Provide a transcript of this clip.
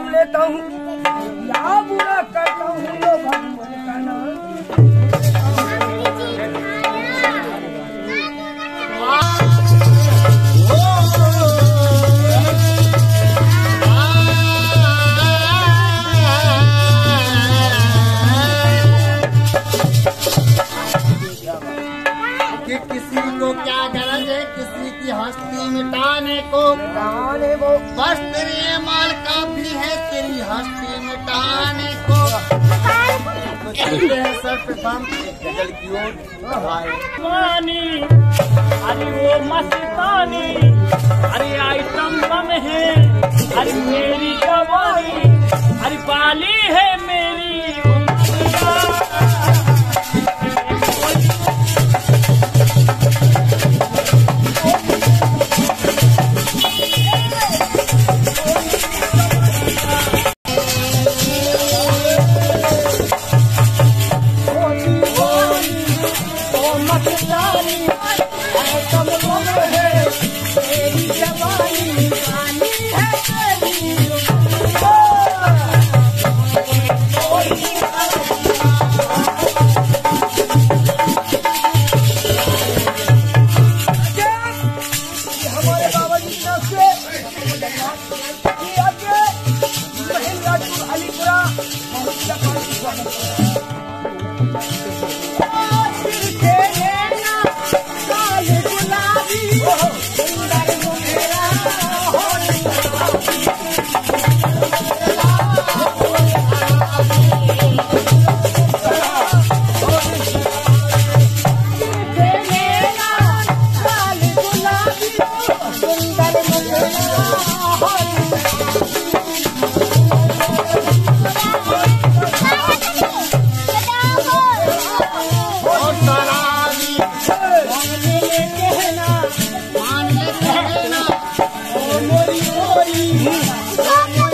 नाम लेता हूँ। या बुरा करता हूँ लो भगवान का नाम किसी को क्या गरज है किसी की हस्ती मिटाने को? गाने वो बस तेरी अरे वो मस्तानी अरे आइटम बम है अरे मेरी जवानी अरे बाली है मेरी Gracias. Bye.